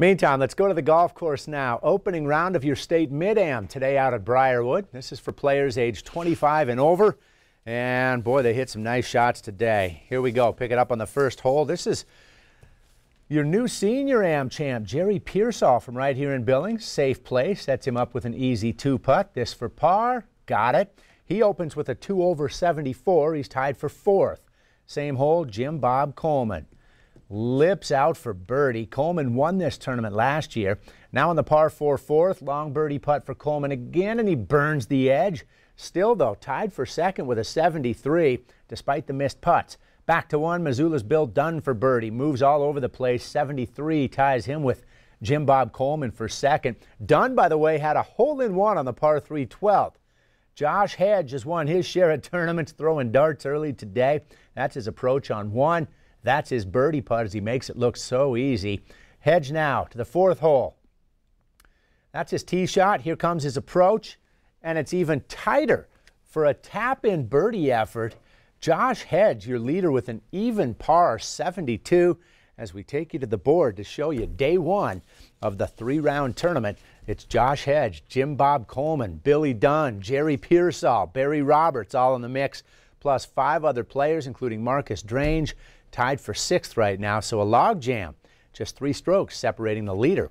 Meantime, let's go to the golf course now. Opening round of your state mid-am today out at Briarwood. This is for players age 25 and over. And boy, they hit some nice shots today. Here we go. Pick it up on the first hole. This is your new senior am champ, Jerry Pearsall from right here in Billings. Safe play. Sets him up with an easy two putt. This for par. Got it. He opens with a two over 74. He's tied for fourth. Same hole, Jim Bob Coleman lips out for birdie. Coleman won this tournament last year. Now on the par 4 fourth, long birdie putt for Coleman again, and he burns the edge. Still, though, tied for second with a 73, despite the missed putts. Back to one, Missoula's Bill Dunn for birdie. Moves all over the place. 73 ties him with Jim Bob Coleman for second. Dunn, by the way, had a hole in one on the par 3 12th. Josh Hedge has won his share of tournaments throwing darts early today. That's his approach on one. That's his birdie putt as he makes it look so easy. Hedge now to the fourth hole. That's his tee shot. Here comes his approach, and it's even tighter for a tap in birdie effort. Josh Hedge, your leader with an even par 72 as we take you to the board to show you day one of the three round tournament. It's Josh Hedge, Jim Bob Coleman, Billy Dunn, Jerry Pearsall, Barry Roberts all in the mix, plus five other players, including Marcus Drange, tied for sixth right now. So a log jam, just three strokes separating the leader